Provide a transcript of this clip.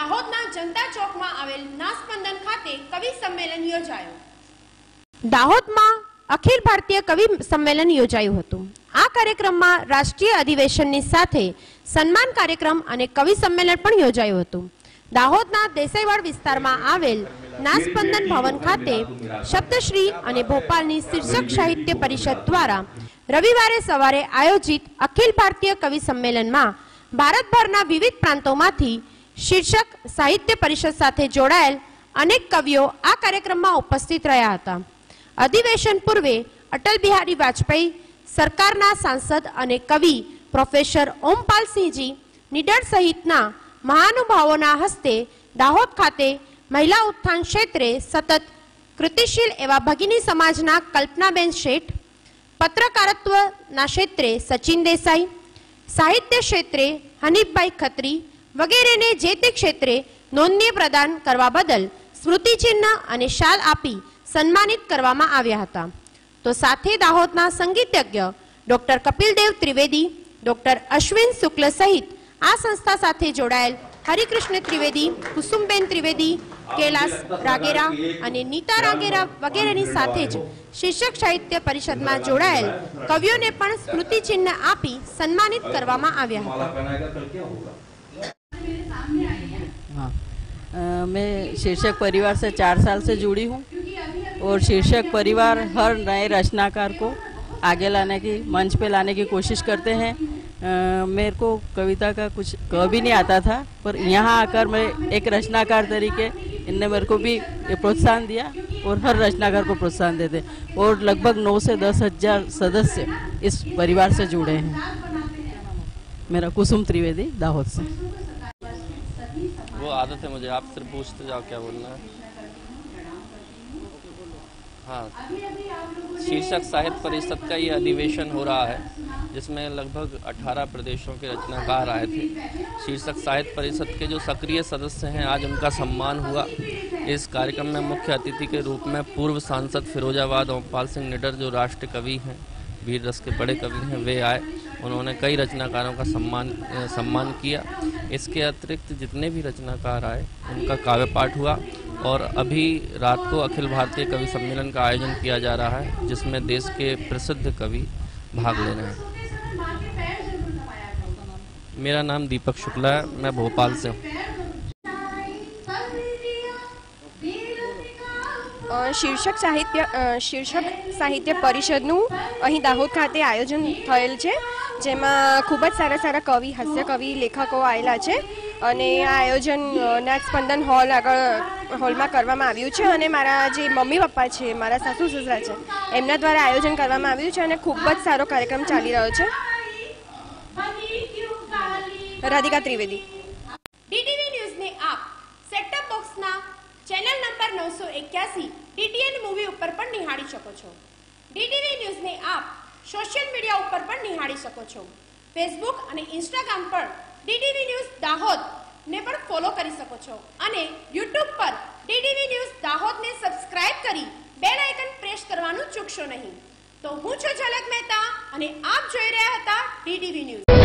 દાહોદના જનતા ચોકમાં આવેલ નાસ્પંદન ખાતે કવિ સંમેલન યોજાયું. દાહોદમાં અખિલ ભારતીય કવિ સંમેલન યોજાયું હતું. આ કાર્યક્રમમાં રાષ્ટ્રીય અધિવેશનની સાથે સન્માન કાર્યક્રમ અને કવિ સંમેલન પણ યોજાયું હતું. દાહોદના દેસાઈવાડ વિસ્તારમાં આવેલ નાસ્પંદન ભવન ખાતે શબ્દશ્રી અને ભોપાલની શીર્ષક સાહિત્ય પરિષદ દ્વારા રવિવારે સવારે આયોજિત અખિલ ભારતીય કવિ સંમેલનમાં ભારતભરના વિવિધ પ્રાંતોમાંથી શીર્ષક સાહિત્ય પરિષદ સાથે જોડાયેલ અનેક કવિઓ આ કાર્યક્રમમાં ઉપસ્થિત રહ્યા હતા. અધિવેશન પૂર્વે અટલ બિહારી વાજપેયી, સરકારના સાંસદ અને કવિ પ્રોફેસર ઓમપાલસિંહજી નિડર સહિતના મહાનુભાવોના હસ્તે દાહોદ ખાતે મહિલા ઉત્થાન ક્ષેત્રે સતત કૃતિશીલ એવા ભગિની સમાજના કલ્પનાબેન શેઠ, પત્રકારત્વના ક્ષેત્રે સચિન દેસાઈ, સાહિત્ય ક્ષેત્રે હનીફભાઈ ખત્રી વગેરેને જે તે ક્ષેત્રે નોંધનીય પ્રદાન કરવા બદલ સ્મૃતિચિહ્ન અને શાલ આપી સન્માનિત કરવામાં આવ્યા હતા. તો સાથે દાહોદના સંગીતજ્ઞ ડોક્ટર કપિલદેવ ત્રિવેદી, ડોક્ટર અશ્વિન શુક્લ સહિત આ સંસ્થા સાથે જોડાયેલ હરિકૃષ્ણ ત્રિવેદી, કુસુમબેન ત્રિવેદી, કૈલાસ રાગેરા અને નીતા રાગેરા વગેરેની સાથે જ શીર્ષક સાહિત્ય પરિષદમાં જોડાયેલ કવિઓને પણ સ્મૃતિચિહ્ન આપી સન્માનિત કરવામાં આવ્યા હતા. मैं शीर्षक परिवार से चार साल से जुड़ी हूँ और शीर्षक परिवार हर नए रचनाकार को आगे लाने की मंच पे लाने की कोशिश करते हैं। अ, मेरे को कविता का कुछ कभी नहीं आता था पर यहाँ आकर मैं एक रचनाकार तरीके इनने मेरे को भी प्रोत्साहन दिया और हर रचनाकार को प्रोत्साहन देते और लगभग नौ से दस हज़ार सदस्य इस परिवार से जुड़े हैं। मेरा कुसुम त्रिवेदी दाहोद से। आदत है मुझे, आप सिर्फ़ पूछते जाओ क्या बोलना है। हाँ शीर्षक साहित्य परिषद का ये अधिवेशन हो रहा है, जिसमें लगभग 18 प्रदेशों के रचनाकार आए थे। शीर्षक साहित्य परिषद के जो सक्रिय सदस्य हैं, आज उनका सम्मान हुआ। इस कार्यक्रम में मुख्य अतिथि के रूप में पूर्व सांसद फिरोजाबाद ओमपाल सिंह निडर, जो राष्ट्र कवि हैं। वीर रस के बड़े कवि हैं, वे आए, उन्होंने कई रचनाकारों का सम्मान सम्मान किया। इसके अतिरिक्त जितने भी रचनाकार आए, उनका काव्य पाठ हुआ और अभी रात को अखिल भारतीय कवि सम्मेलन का आयोजन किया जा रहा है, जिसमें देश के प्रसिद्ध कवि भाग ले रहे हैं। मेरा नाम दीपक शुक्ला है, मैं भोपाल से हूँ। શીર્ષક સાહિત્ય શીર્ષક સાહિત્ય પરિષદનું અહીં દાહોદ ખાતે આયોજન થયેલ છે જેમાં ખૂબ જ સારા સારા કવિ હાસ્ય કવિ લેખકો આવેલા છે અને આ આયોજન અ, સ્પંદન હોલ આગળ હોલમાં કરવામાં આવ્યું છે અને મારા જે મમ્મી પપ્પા છે મારા સાસુ સસરા છે એમના દ્વારા આયોજન કરવામાં આવ્યું છે અને ખૂબ જ સારો કાર્યક્રમ ચાલી રહ્યો છે. રાધિકા ત્રિવેદી. ડીટીવી ન્યૂઝને આપ સેટઅપ બોક્સના ચેનલ નંબર નવસો એક્યાસી ડીટીએન મૂવી ઉપર પણ નિહાળી શકો છો. ડીટીવી ન્યૂઝને આપ સોશિયલ મીડિયા ઉપર પણ નિહાળી શકો છો. ફેસબુક અને ઇન્સ્ટાગ્રામ પર ડીટીવી ન્યૂઝ દાહોદ ને પણ ફોલો કરી શકો છો. અને યુટ્યુબ પર ડીટીવી ન્યૂઝ દાહોદને સબસ્ક્રાઇબ કરી બેલ આઇકન પ્રેસ કરવાનું ચૂકશો નહીં. તો હું છું ઝલક મહેતા અને આપ જોઈ રહ્યા હતા ડીટીવી ન્યૂઝ.